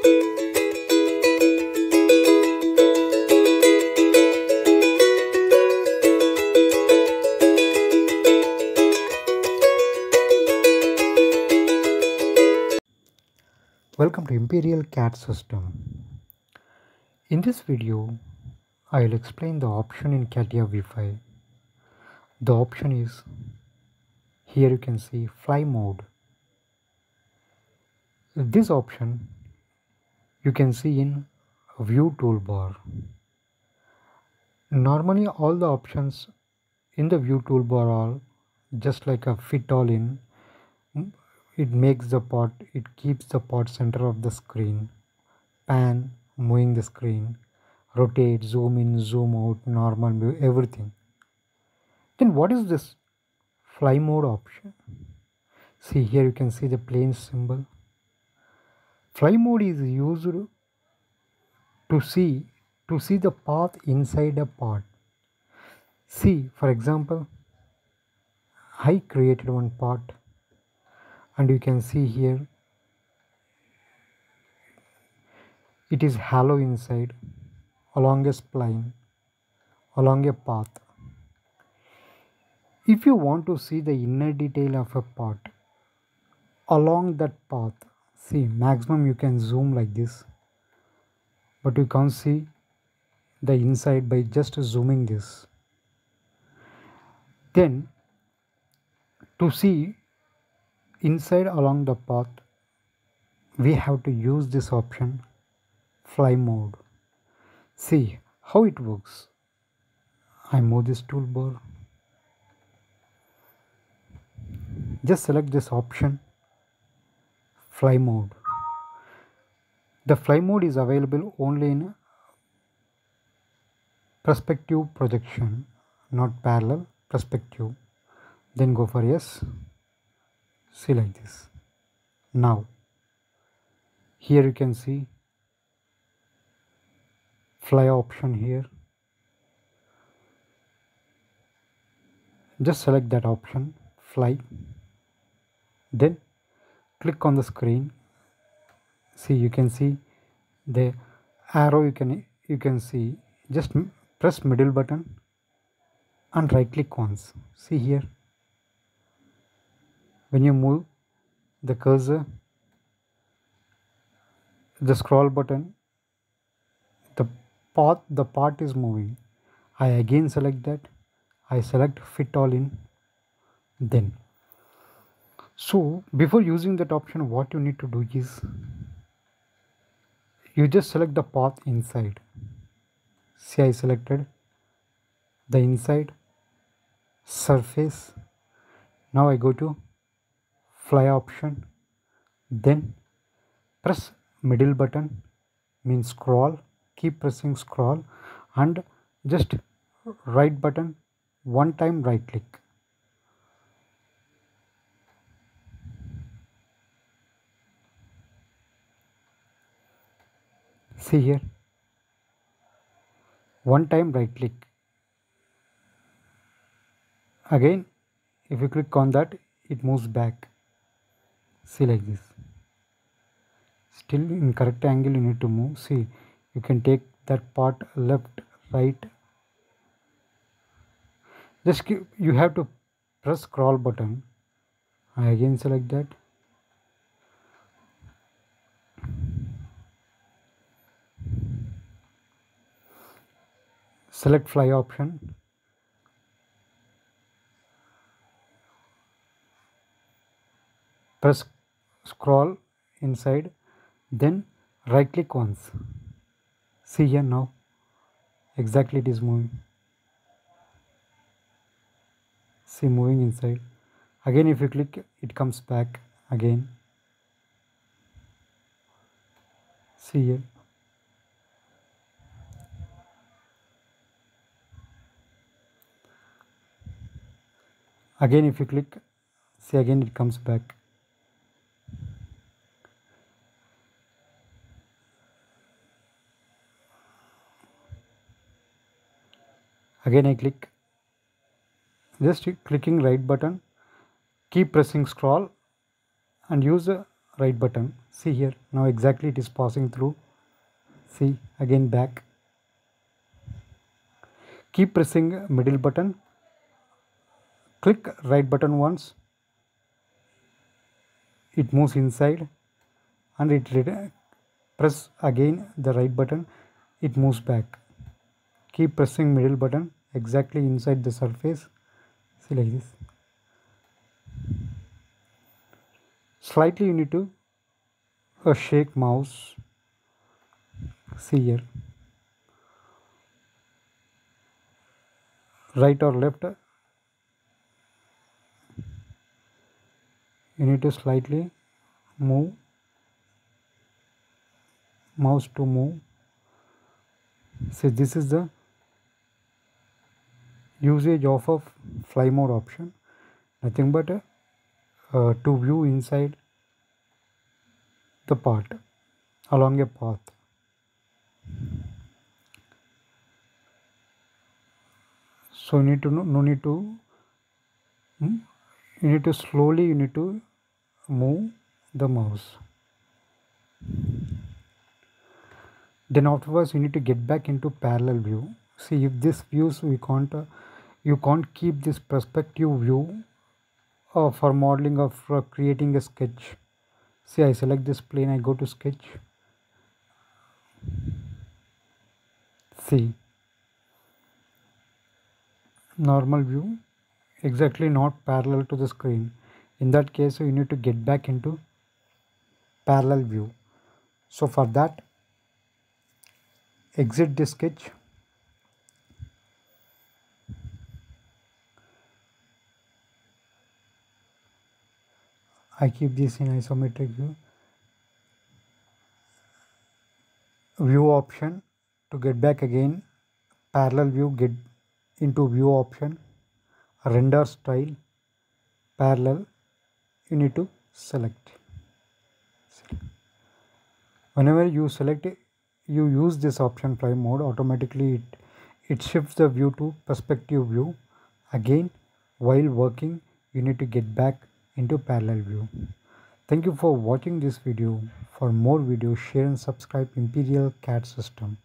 Welcome to Imperial CAD system. In this video, I will explain the option in CATIA V5. The option is here you can see fly mode. This option you can see in view toolbar. Normally all the options in the view toolbar are just like a fit all in. It makes the pot it keeps the pot center of the screen. Pan moving the screen. Rotate zoom in zoom out normal view everything. Then what is this fly mode option? See here you can see the plane symbol fly mode is used to see to see the path inside a pot see for example i created one part and you can see here it is hollow inside along a spline along a path. If you want to see the inner detail of a part along that path see maximum you can zoom like this but you can't see the inside by just zooming this. Then to see inside along the path we have to use this option fly mode. See how it works. I move this toolbar. Just select this option fly mode. The fly mode is available only in perspective projection not parallel perspective then go for yes. See like this. Now here you can see fly option here. Just select that option fly. Then click on the screen. See you can see the arrow. You can you can see just press middle button and right click once. See here. When you move the cursor the scroll button the path the part is moving. I again select that. I select fit all in. Then so before using that option what you need to do is you just select the path inside. See I selected the inside surface. Now I go to fly option then press middle button means scroll keep pressing scroll and just right button one time right click see here. One time right click. Again if you click on that it moves back. See like this. Still in correct angle you need to move. See you can take that part left right. Just keep, you have to press scroll button. I again select that select fly option. Press scroll inside. Then right click once. See here now. Exactly it is moving. See moving inside. Again if you click it comes back again. See here again if you click see again it comes back. Again I click. Just clicking right button. Keep pressing scroll and use the right button. See here now exactly it is passing through. See again back. Keep pressing middle button click right button once. It moves inside and it press again the right button. It moves back. Keep pressing middle button exactly inside the surface. See like this. Slightly you need to uh, shake mouse. See here. Right or left you need to slightly move mouse to move. So this is the usage of a fly mode option. Nothing but uh, uh, to view inside the part along a path. So you need to know, no need to hmm? you need to slowly you need to move the mouse. Then afterwards you need to get back into parallel view. See if this views we can't uh, you can't keep this perspective view uh, for modeling of for creating a sketch. See I select this plane I go to sketch. See. Normal view exactly not parallel to the screen in that case you need to get back into parallel view. So for that exit the sketch. I keep this in isometric view. View option to get back again. Parallel view get into view option. Render style parallel you need to select. Whenever you select you use this option fly mode automatically it, it shifts the view to perspective view. Again while working you need to get back into parallel view. Thank you for watching this video. For more videos share and subscribe imperial cad system